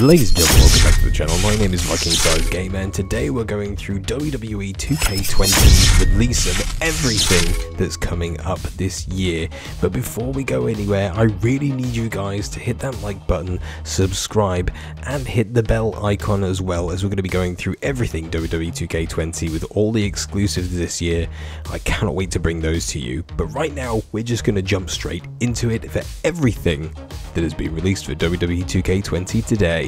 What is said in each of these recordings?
Ladies and gentlemen, welcome back to the channel. My name is Viking Size Gamer, and today we're going through WWE 2K20's release of everything that's coming up this year. But before we go anywhere, I really need you guys to hit that like button, subscribe, and hit the bell icon as well, as we're going to be going through everything WWE 2K20 with all the exclusives this year. I cannot wait to bring those to you. But right now, we're just going to jump straight into it for everything that has been released for WWE 2K20 today.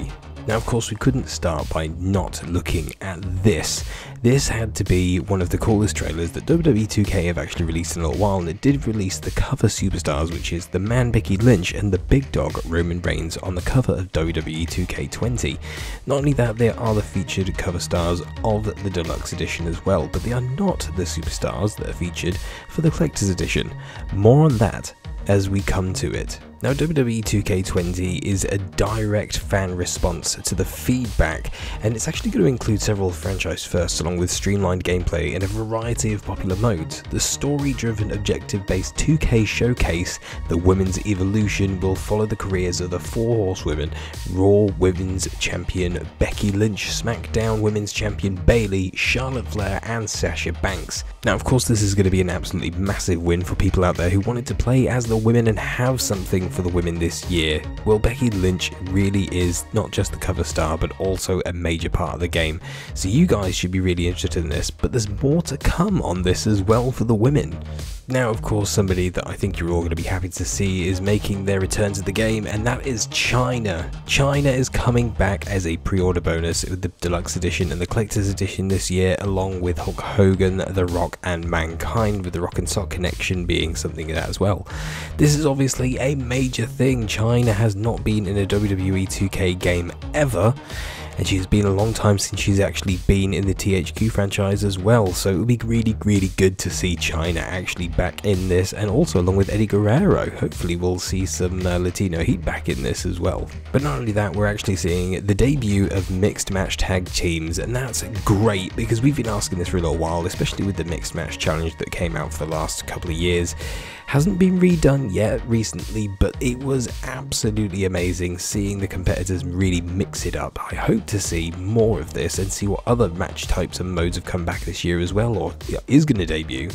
Now, of course, we couldn't start by not looking at this. This had to be one of the coolest trailers that WWE 2K have actually released in a little while, and it did release the cover superstars, which is the man Becky Lynch and the big dog Roman Reigns on the cover of WWE 2K20. Not only that, they are the featured cover stars of the deluxe edition as well, but they are not the superstars that are featured for the collector's edition. More on that as we come to it. Now, WWE 2K20 is a direct fan response to the feedback, and it's actually going to include several franchise firsts along with streamlined gameplay and a variety of popular modes. The story driven, objective based 2K showcase, The Women's Evolution, will follow the careers of the four horsewomen Raw Women's Champion Becky Lynch, SmackDown Women's Champion Bayley, Charlotte Flair, and Sasha Banks. Now, of course, this is going to be an absolutely massive win for people out there who wanted to play as the women and have something for the women this year. Well, Becky Lynch really is not just the cover star, but also a major part of the game. So you guys should be really interested in this, but there's more to come on this as well for the women. Now, of course, somebody that I think you're all going to be happy to see is making their return to the game, and that is Chyna. Chyna is coming back as a pre-order bonus with the deluxe edition and the collector's edition this year, along with Hulk Hogan, The Rock, and Mankind, with the Rock and Sock connection being something of that as well. This is obviously a major thing. Chyna has not been in a WWE 2K game ever and she's been a long time since she's actually been in the THQ franchise as well, so it would be really, really good to see Chyna actually back in this, and also along with Eddie Guerrero. Hopefully, we'll see some uh, Latino heat back in this as well. But not only that, we're actually seeing the debut of mixed match tag teams, and that's great because we've been asking this for a little while, especially with the mixed match challenge that came out for the last couple of years hasn't been redone yet recently, but it was absolutely amazing seeing the competitors really mix it up. I hope to see more of this and see what other match types and modes have come back this year as well, or is going to debut.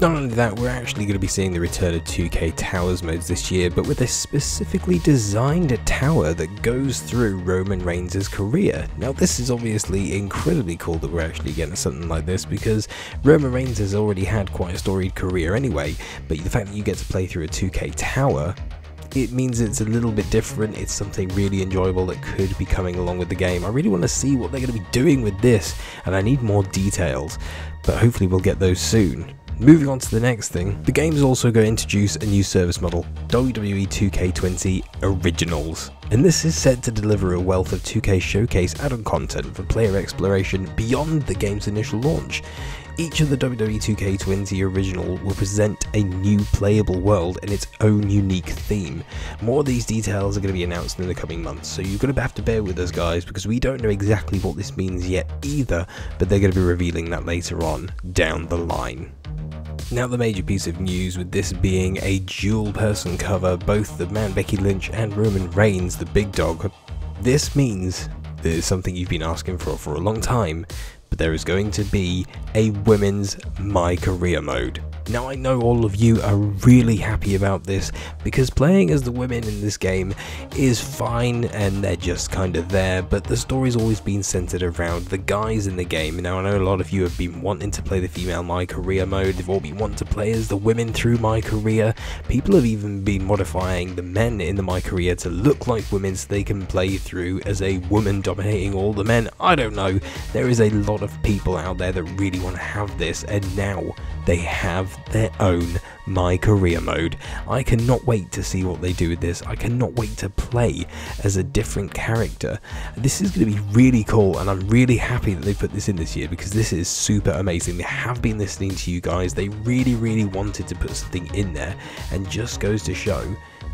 Not only that, we're actually going to be seeing the return of 2K Towers modes this year, but with a specifically designed tower that goes through Roman Reigns' career. Now this is obviously incredibly cool that we're actually getting something like this because Roman Reigns has already had quite a storied career anyway, but the fact that you get to play through a 2K Tower it means it's a little bit different. It's something really enjoyable that could be coming along with the game. I really want to see what they're going to be doing with this, and I need more details, but hopefully we'll get those soon. Moving on to the next thing, the game is also going to introduce a new service model, WWE 2K20 Originals. And this is set to deliver a wealth of 2K showcase add-on content for player exploration beyond the game's initial launch. Each of the WWE 2K20 original will present a new playable world and its own unique theme. More of these details are going to be announced in the coming months, so you're going to have to bear with us guys because we don't know exactly what this means yet either, but they're going to be revealing that later on down the line. Now the major piece of news with this being a dual person cover, both the man Becky Lynch and Roman Reigns, the big dog. This means there's something you've been asking for for a long time, but there is going to be a women's My Career mode. Now I know all of you are really happy about this because playing as the women in this game is fine and they're just kind of there but the story's always been centered around the guys in the game. Now I know a lot of you have been wanting to play the female My Career mode, they've all been wanting to play as the women through My Career. People have even been modifying the men in the My Career to look like women so they can play through as a woman dominating all the men. I don't know, there is a lot of people out there that really want to have this and now they have their own My Career mode. I cannot wait to see what they do with this. I cannot wait to play as a different character. This is going to be really cool, and I'm really happy that they put this in this year because this is super amazing. They have been listening to you guys. They really, really wanted to put something in there, and just goes to show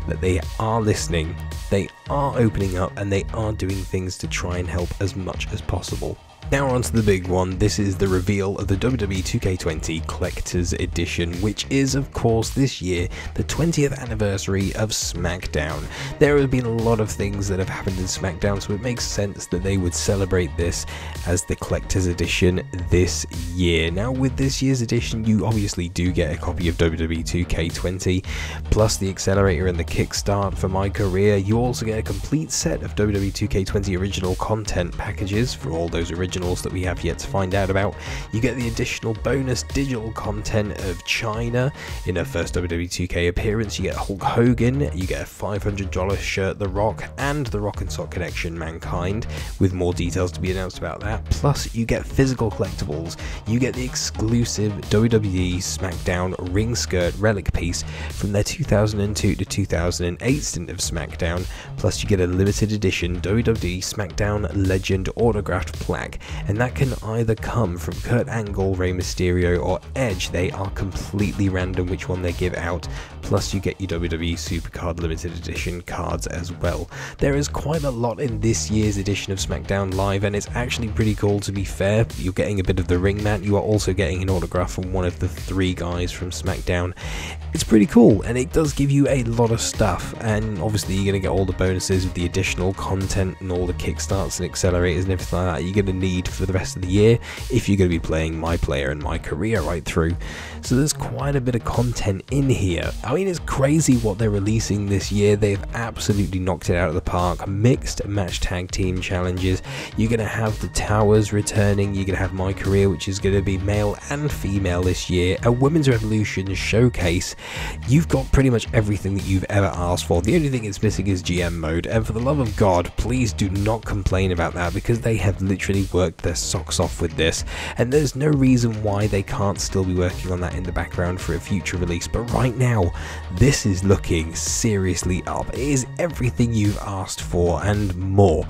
that they are listening, they are opening up, and they are doing things to try and help as much as possible. Now on to the big one, this is the reveal of the WWE 2K20 Collector's Edition, which is of course this year the 20th anniversary of SmackDown. There have been a lot of things that have happened in SmackDown, so it makes sense that they would celebrate this as the Collector's Edition this year. Now with this year's edition, you obviously do get a copy of WWE 2K20, plus the accelerator and the kickstart for my career. You also get a complete set of WWE 2K20 original content packages for all those original originals that we have yet to find out about. You get the additional bonus digital content of Chyna in her first WWE 2K appearance. You get Hulk Hogan, you get a $500 shirt, The Rock, and the Rock and Sock Connection Mankind, with more details to be announced about that. Plus, you get physical collectibles. You get the exclusive WWE SmackDown ring skirt relic piece from their 2002 to 2008 stint of SmackDown. Plus, you get a limited edition WWE SmackDown Legend autographed plaque and that can either come from Kurt Angle, Rey Mysterio, or Edge. They are completely random which one they give out, plus you get your WWE Supercard Limited Edition cards as well. There is quite a lot in this year's edition of SmackDown Live, and it's actually pretty cool to be fair. You're getting a bit of the ring mat, you are also getting an autograph from one of the three guys from SmackDown. It's pretty cool, and it does give you a lot of stuff, and obviously you're going to get all the bonuses with the additional content and all the kickstarts and accelerators and everything like that. You're going to need for the rest of the year if you're going to be playing my player and my career right through. So there's quite a bit of content in here. I mean, it's crazy what they're releasing this year. They've absolutely knocked it out of the park. Mixed match tag team challenges. You're going to have the towers returning. You're going to have my career, which is going to be male and female this year. A women's revolution showcase. You've got pretty much everything that you've ever asked for. The only thing it's missing is GM mode. And for the love of God, please do not complain about that because they have literally worked their socks off with this, and there's no reason why they can't still be working on that in the background for a future release. But right now, this is looking seriously up. It is everything you've asked for and more.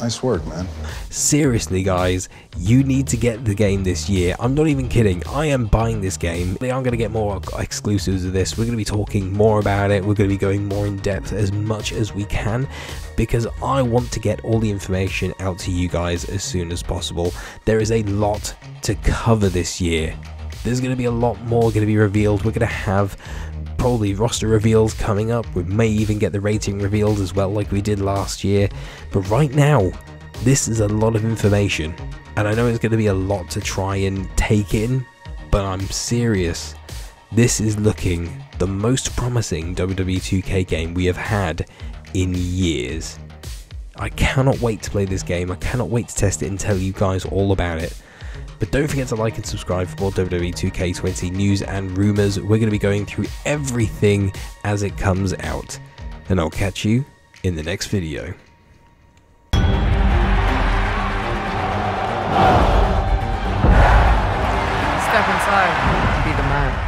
Nice work, man. Seriously, guys, you need to get the game this year. I'm not even kidding. I am buying this game. They are going to get more exclusives of this. We're going to be talking more about it. We're going to be going more in depth as much as we can because I want to get all the information out to you guys as soon as possible. There is a lot to cover this year. There's going to be a lot more going to be revealed. We're going to have probably roster reveals coming up. We may even get the rating revealed as well, like we did last year. But right now, this is a lot of information, and I know it's going to be a lot to try and take in, but I'm serious. This is looking the most promising WWE 2K game we have had in years. I cannot wait to play this game. I cannot wait to test it and tell you guys all about it. But don't forget to like and subscribe for more WWE 2K20 news and rumors. We're going to be going through everything as it comes out. And I'll catch you in the next video. Step inside be the man.